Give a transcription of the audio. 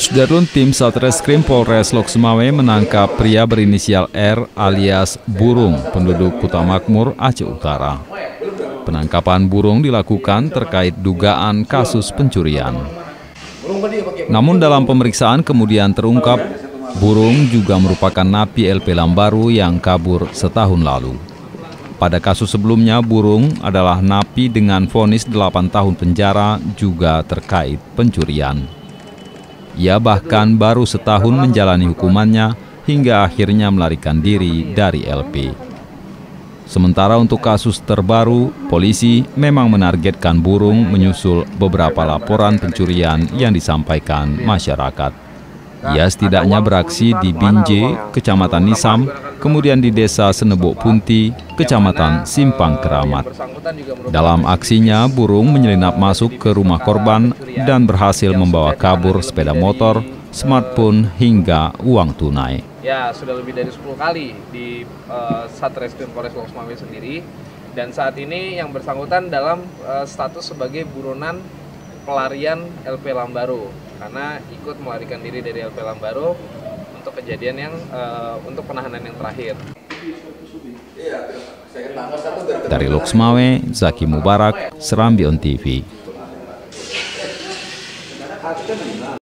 Sudarlun tim Satreskrim Polres Loksmawe menangkap pria berinisial R alias Burung, penduduk Kuta Makmur, Aceh Utara. Penangkapan Burung dilakukan terkait dugaan kasus pencurian. Namun dalam pemeriksaan kemudian terungkap Burung juga merupakan napi LP Lambaru yang kabur setahun lalu. Pada kasus sebelumnya, Burung adalah napi dengan vonis 8 tahun penjara juga terkait pencurian. Ia bahkan baru setahun menjalani hukumannya hingga akhirnya melarikan diri dari LP. Sementara untuk kasus terbaru, polisi memang menargetkan burung menyusul beberapa laporan pencurian yang disampaikan masyarakat. Ia setidaknya beraksi di Binje, Kecamatan Nisam, kemudian di Desa Senebok Punti, Kecamatan Simpang Keramat. Dalam aksinya, burung menyelinap masuk ke rumah korban dan berhasil membawa kabur sepeda motor, smartphone, hingga uang tunai. Ya, sudah lebih dari 10 kali di uh, Satreskrim Polres Loksmawe sendiri. Dan saat ini yang bersangkutan dalam uh, status sebagai buronan pelarian LP Lambaro karena ikut melarikan diri dari LP Lambaro untuk kejadian yang uh, untuk penahanan yang terakhir. Dari Luxmawe, Zaki Mubarak, Serambi On TV.